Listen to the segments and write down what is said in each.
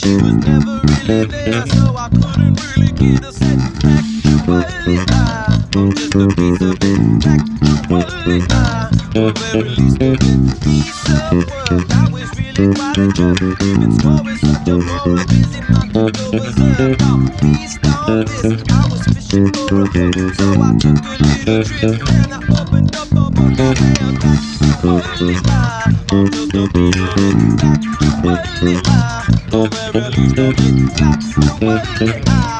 She was never really there, so I couldn't really get a set. A piece of it. Actually, I, least of it. Piece of work, I was really quite enjoying. Even scoring such a moment, busy. Now, beast on this, I was fishing for a hook, so I took a little and I opened up a book and actually, I, I'm a piece of it. Actually, I, or very least of it. Actually, I, it's just a bit of it. Make you wanna cry. Why don't you let it sit? Be my wife. Make it live the a. Last night I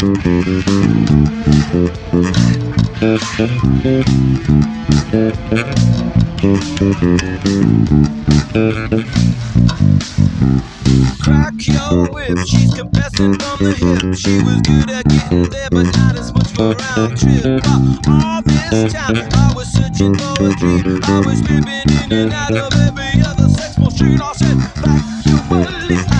Crack your whip, she's confessing from the hip. She was good at getting there, but not as much for round trip. All this time, I was searching for a dream. I was living in and out of every other sexual street. I said, factually high, I'm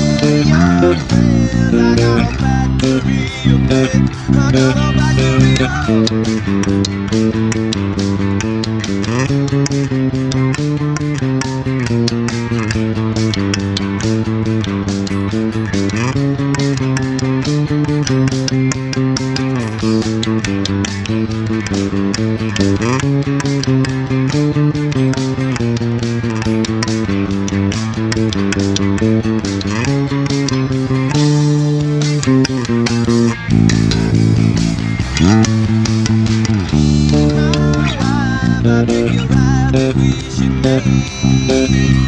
I got a back